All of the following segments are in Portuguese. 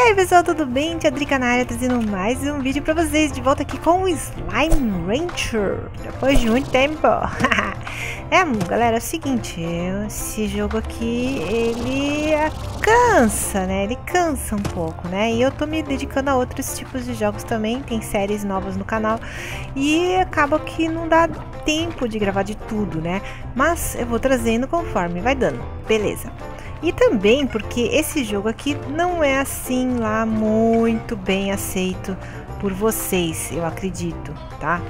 E aí pessoal, tudo bem? Tia Drica na área trazendo mais um vídeo pra vocês De volta aqui com o Slime Rancher Depois de muito tempo É, galera, é o seguinte Esse jogo aqui, ele cansa, né? Ele cansa um pouco, né? E eu tô me dedicando a outros tipos de jogos também Tem séries novas no canal E acaba que não dá tempo de gravar de tudo, né? Mas eu vou trazendo conforme vai dando Beleza e também porque esse jogo aqui não é assim lá muito bem aceito por vocês, eu acredito, tá?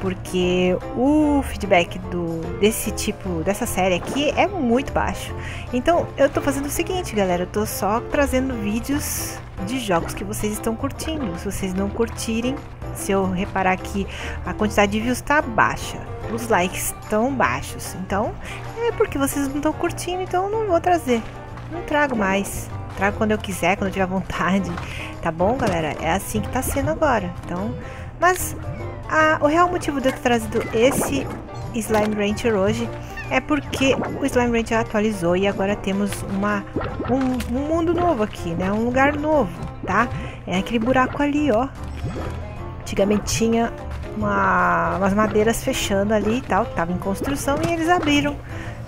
Porque o feedback do, desse tipo, dessa série aqui é muito baixo. Então eu tô fazendo o seguinte, galera, eu tô só trazendo vídeos de jogos que vocês estão curtindo. Se vocês não curtirem, se eu reparar que a quantidade de views tá baixa, os likes estão baixos. Então, é porque vocês não estão curtindo, então eu não vou trazer. Não trago mais. Trago quando eu quiser, quando eu tiver vontade. Tá bom, galera? É assim que tá sendo agora. Então, mas a, o real motivo de eu ter trazido esse Slime Rancher hoje é porque o Slime Rancher atualizou e agora temos uma, um, um mundo novo aqui, né? Um lugar novo, tá? É aquele buraco ali, ó. Antigamente tinha uma, umas madeiras fechando ali e tal, tava em construção e eles abriram.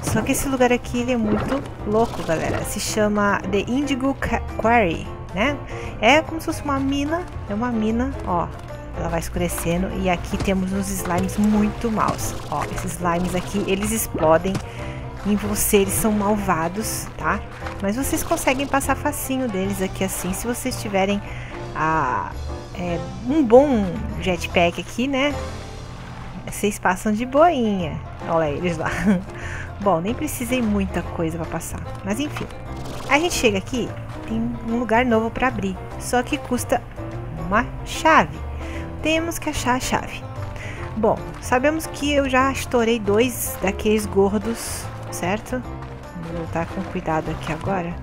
Só que esse lugar aqui ele é muito louco, galera. Se chama The Indigo Quarry, né? É como se fosse uma mina, é uma mina, ó. Ela vai escurecendo e aqui temos uns slimes muito maus. Ó, esses slimes aqui, eles explodem em você, eles são malvados, tá? Mas vocês conseguem passar facinho deles aqui assim, se vocês tiverem a, é, um bom jetpack aqui, né? Vocês passam de boinha. Olha eles lá. Bom, nem precisei muita coisa para passar. Mas enfim. A gente chega aqui, tem um lugar novo para abrir. Só que custa uma chave. Temos que achar a chave. Bom, sabemos que eu já estourei dois daqueles gordos, certo? Vou voltar com cuidado aqui agora.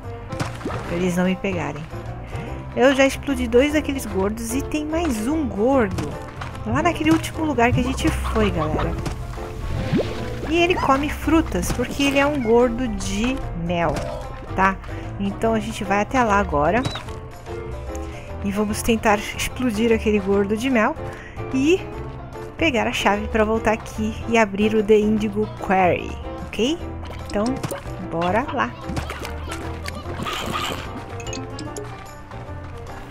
Pra eles não me pegarem. Eu já explodi dois daqueles gordos e tem mais um gordo. Lá naquele último lugar que a gente foi, galera. E ele come frutas, porque ele é um gordo de mel, tá? Então a gente vai até lá agora. E vamos tentar explodir aquele gordo de mel. E pegar a chave para voltar aqui e abrir o The Indigo Quarry, ok? Então, bora lá.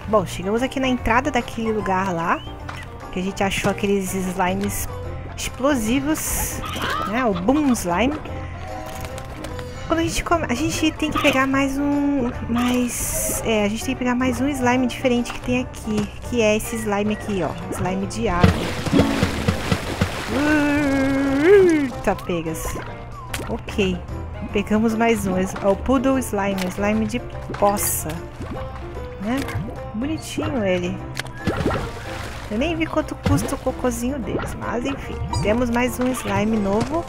Bom, chegamos aqui na entrada daquele lugar lá. Que a gente achou aqueles slimes explosivos né? O Boom Slime. Quando a gente come, a gente tem que pegar mais um, mais, é, a gente tem que pegar mais um slime diferente que tem aqui, que é esse slime aqui, ó, slime de água. Tá pegas. Ok, pegamos mais um, é o Poodle Slime, slime de poça, né? Bonitinho ele. Eu nem vi quanto custa o cocôzinho deles, mas enfim. Temos mais um slime novo.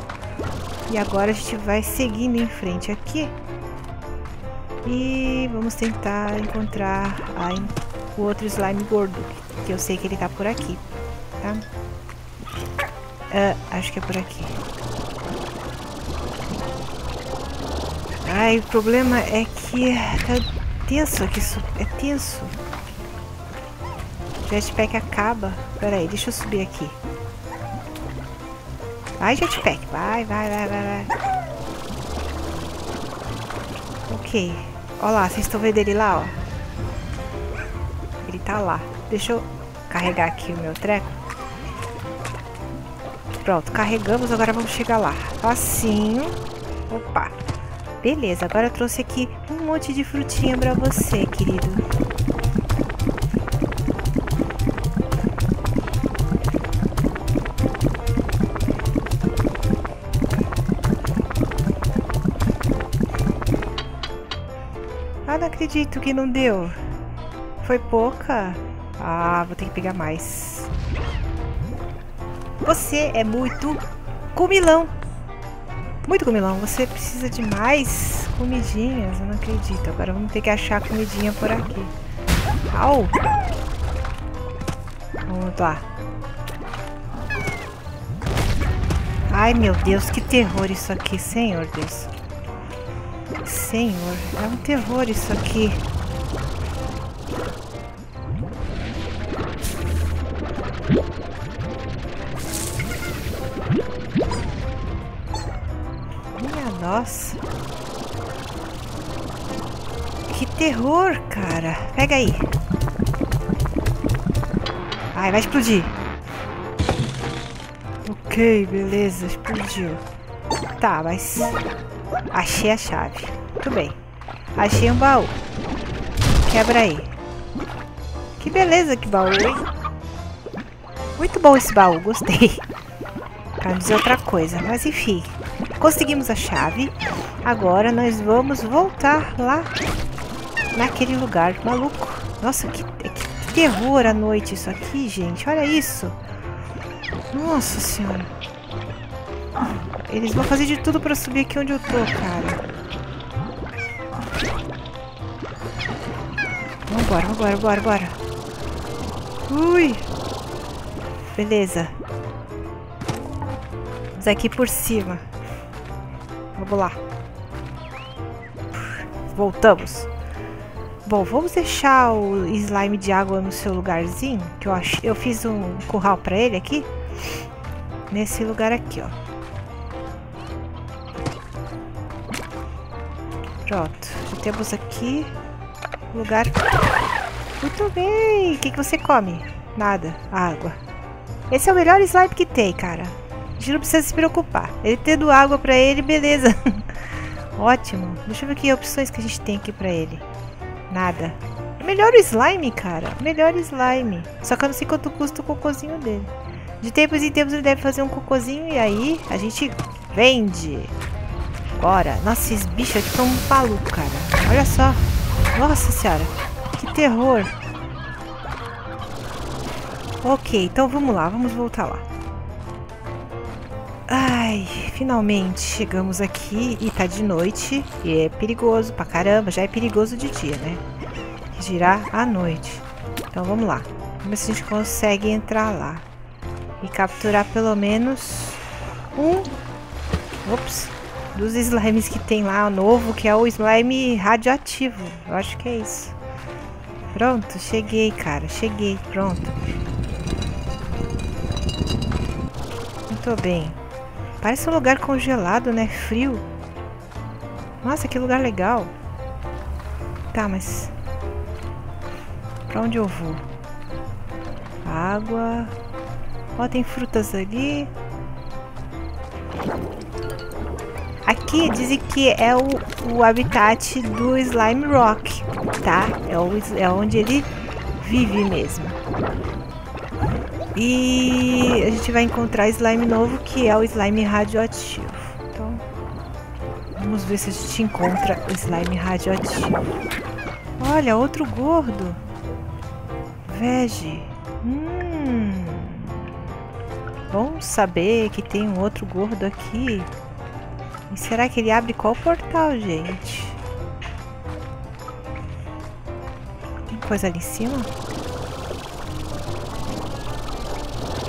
E agora a gente vai seguindo em frente aqui. E vamos tentar encontrar a, o outro slime gordo, que eu sei que ele tá por aqui, tá? Uh, acho que é por aqui. Ai, o problema é que tá tenso aqui, é tenso. Jetpack acaba. Pera aí, deixa eu subir aqui. Vai, jetpack. Vai, vai, vai, vai, vai. Ok. Olha lá, vocês estão vendo ele lá, ó. Ele tá lá. Deixa eu carregar aqui o meu treco. Pronto, carregamos. Agora vamos chegar lá. Facinho. Opa. Beleza, agora eu trouxe aqui um monte de frutinha pra você, querido. Acredito que não deu. Foi pouca? Ah, vou ter que pegar mais. Você é muito comilão. Muito comilão. Você precisa de mais comidinhas. Eu não acredito. Agora vamos ter que achar comidinha por aqui. Au! Vamos lá. Ai, meu Deus, que terror isso aqui, Senhor Deus. Senhor, é um terror isso aqui. Minha nossa. Que terror, cara. Pega aí. Ai, vai explodir. Ok, beleza, explodiu. Tá, mas... Achei a chave. Muito bem. Achei um baú. Quebra aí. Que beleza que baú, hein? Muito bom esse baú, gostei. Pra dizer outra coisa, mas enfim. Conseguimos a chave. Agora nós vamos voltar lá naquele lugar maluco. Nossa, que, que, que terror à noite isso aqui, gente. Olha isso. Nossa senhora. Eles vão fazer de tudo pra subir aqui onde eu tô, cara. Vambora, vambora, bora, bora. Ui. Beleza. Vamos aqui por cima. Vamos lá. Voltamos. Bom, vamos deixar o slime de água no seu lugarzinho. Que eu, ach... eu fiz um curral pra ele aqui. Nesse lugar aqui, ó. Pronto. Temos aqui lugar. Muito bem. O que, que você come? Nada. Água. Esse é o melhor slime que tem, cara. A gente não precisa se preocupar. Ele tendo água pra ele, beleza. Ótimo. Deixa eu ver que opções que a gente tem aqui pra ele. Nada. Melhor o slime, cara. Melhor slime. Só que eu não sei quanto custa o cocôzinho dele. De tempos em tempos ele deve fazer um cocôzinho e aí a gente vende. Bora. Nossa, esses bichos aqui um maluco, cara. Olha só. Nossa senhora. Que terror. Ok, então vamos lá. Vamos voltar lá. Ai, finalmente chegamos aqui e tá de noite. E é perigoso pra caramba. Já é perigoso de dia, né? Girar à noite. Então vamos lá. Vamos ver se a gente consegue entrar lá. E capturar pelo menos um... Ops. Dos slimes que tem lá, novo, que é o slime radioativo. Eu acho que é isso. Pronto, cheguei, cara. Cheguei, pronto. Muito bem. Parece um lugar congelado, né? Frio. Nossa, que lugar legal. Tá, mas... Pra onde eu vou? Água... Ó, tem frutas ali. Aqui dizem que é o, o habitat do Slime Rock, tá? É, o, é onde ele vive mesmo. E a gente vai encontrar slime novo, que é o slime radioativo. Então, vamos ver se a gente encontra o slime radioativo. Olha, outro gordo. Vege. Hum. Bom saber que tem um outro gordo aqui. Será que ele abre qual portal, gente? Tem coisa ali em cima?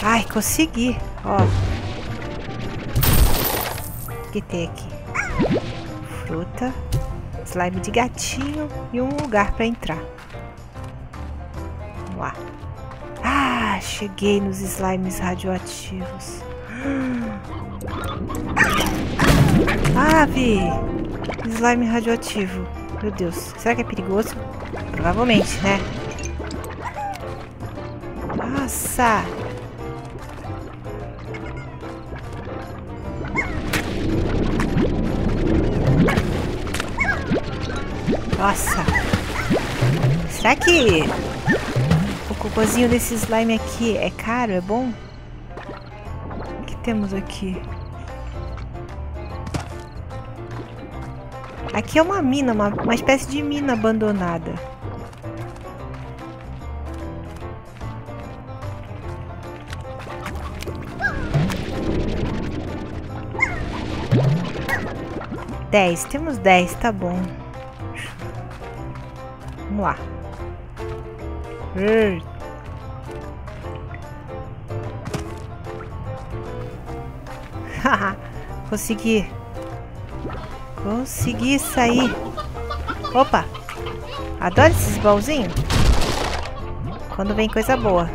Ai, consegui. Ó. O que tem aqui? Fruta. Slime de gatinho e um lugar para entrar. Vamos lá. Ah, cheguei nos slimes radioativos. Ave! Slime radioativo. Meu Deus, será que é perigoso? Provavelmente, né? Nossa! Nossa! Será que o cocôzinho desse slime aqui é caro? É bom? Temos aqui? Aqui é uma mina, uma, uma espécie de mina abandonada. Dez, temos dez, tá bom. Vamos lá. Ei. Consegui. Consegui sair. Opa. Adoro esses baúzinhos. quando vem coisa boa.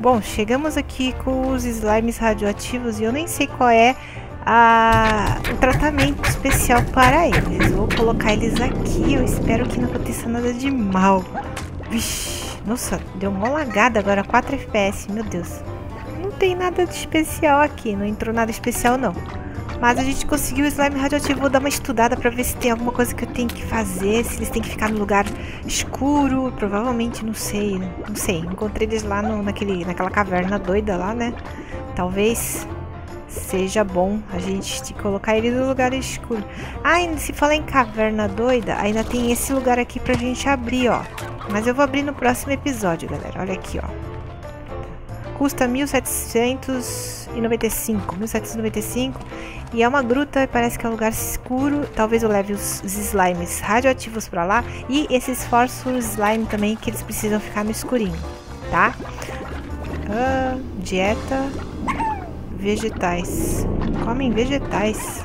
Bom, chegamos aqui com os slimes radioativos e eu nem sei qual é a, o tratamento especial para eles. vou colocar eles aqui, eu espero que não aconteça nada de mal. Vixe, nossa, deu uma lagada agora, 4 FPS, meu Deus. Não tem nada de especial aqui, não entrou nada especial não. Mas a gente conseguiu o slime radioativo. Vou dar uma estudada pra ver se tem alguma coisa que eu tenho que fazer. Se eles têm que ficar no lugar escuro. Provavelmente, não sei. Não sei. Encontrei eles lá no, naquele, naquela caverna doida lá, né? Talvez seja bom a gente colocar ele no lugar escuro. Ah, se falar em caverna doida, ainda tem esse lugar aqui pra gente abrir, ó. Mas eu vou abrir no próximo episódio, galera. Olha aqui, ó. Custa 1795, 1795 e é uma gruta, parece que é um lugar escuro. Talvez eu leve os, os slimes radioativos pra lá. E esses fósforos slime também, que eles precisam ficar no escurinho, tá? Ah, dieta. Vegetais. Comem vegetais.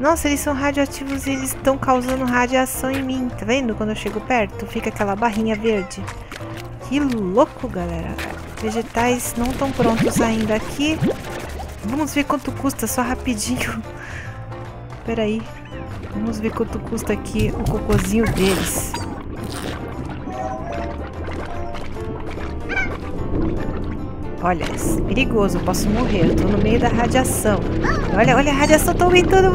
Nossa, eles são radioativos e eles estão causando radiação em mim. Tá vendo? Quando eu chego perto, fica aquela barrinha verde. Que louco, galera. Vegetais não estão prontos ainda aqui. Vamos ver quanto custa, só rapidinho. Pera aí. Vamos ver quanto custa aqui o cocôzinho deles. Olha, é perigoso, eu posso morrer. Eu tô no meio da radiação. Olha, olha, a radiação tá aumentando.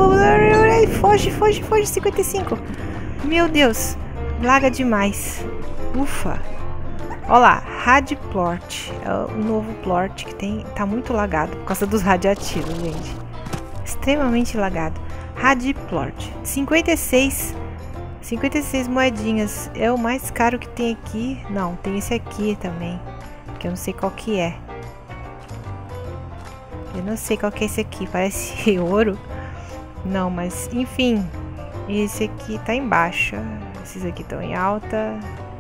Foge, foge, foge. 55. Meu Deus. Laga demais. Ufa. Olha lá, Radplort. É o novo plort que tem. Tá muito lagado por causa dos radiativos, gente. Extremamente lagado. Radplort. 56. 56 moedinhas. É o mais caro que tem aqui. Não, tem esse aqui também. Que eu não sei qual que é. Eu não sei qual que é esse aqui. Parece ouro. Não, mas enfim. Esse aqui tá embaixo. Esses aqui estão em alta.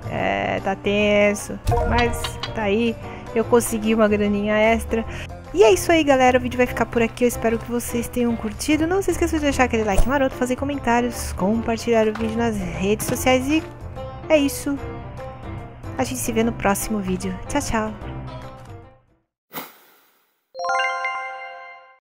É, tá tenso, mas tá aí. Eu consegui uma graninha extra. E é isso aí, galera. O vídeo vai ficar por aqui. Eu espero que vocês tenham curtido. Não se esqueça de deixar aquele like maroto, fazer comentários, compartilhar o vídeo nas redes sociais. E é isso. A gente se vê no próximo vídeo. Tchau, tchau.